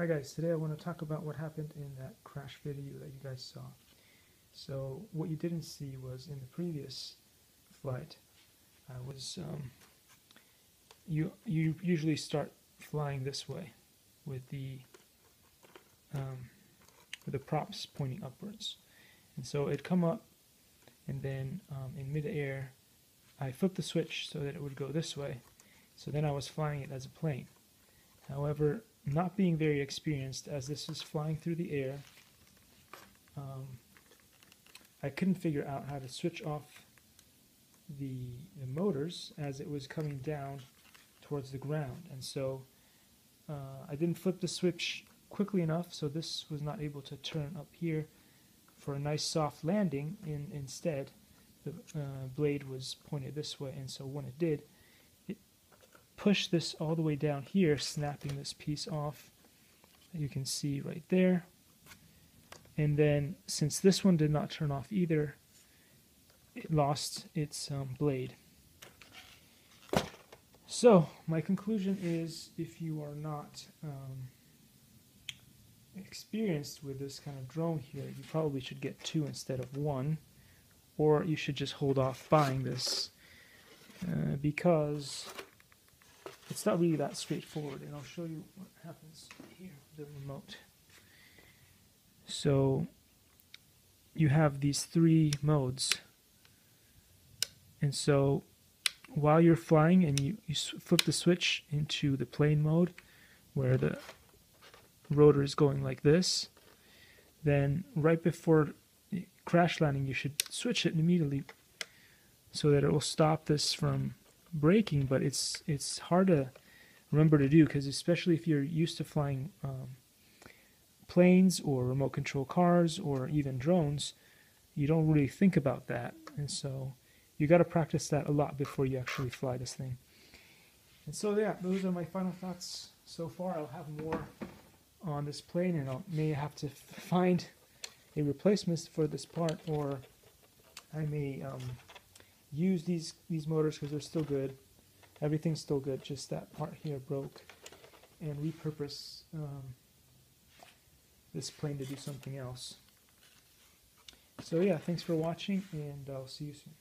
Hi guys, today I want to talk about what happened in that crash video that you guys saw. So what you didn't see was in the previous flight, I was um, you you usually start flying this way with the um, with the props pointing upwards, and so it'd come up, and then um, in midair, I flipped the switch so that it would go this way. So then I was flying it as a plane. However, not being very experienced as this was flying through the air, um, I couldn't figure out how to switch off the, the, motors as it was coming down towards the ground. And so uh, I didn't flip the switch quickly enough, so this was not able to turn up here for a nice soft landing. In, instead, the uh, blade was pointed this way, and so when it did, push this all the way down here, snapping this piece off. You can see right there. And then since this one did not turn off either, it lost its um, blade. So my conclusion is if you are not um, experienced with this kind of drone here, you probably should get two instead of one, or you should just hold off buying this uh, because it's not really that straightforward, and I'll show you what happens here with the remote. So you have these three modes, and so while you're flying and you, you flip the switch into the plane mode, where the rotor is going like this, then right before crash landing you should switch it immediately so that it will stop this from braking, but it's it's hard to remember to do because especially if you're used to flying um, planes or remote control cars or even drones, you don't really think about that, and so you got to practice that a lot before you actually fly this thing. And so yeah, those are my final thoughts so far. I'll have more on this plane, and I may have to find a replacement for this part, or I may um, use these these motors because they're still good. Everything's still good, just that part here broke. And repurpose um, this plane to do something else. So yeah, thanks for watching, and I'll see you soon.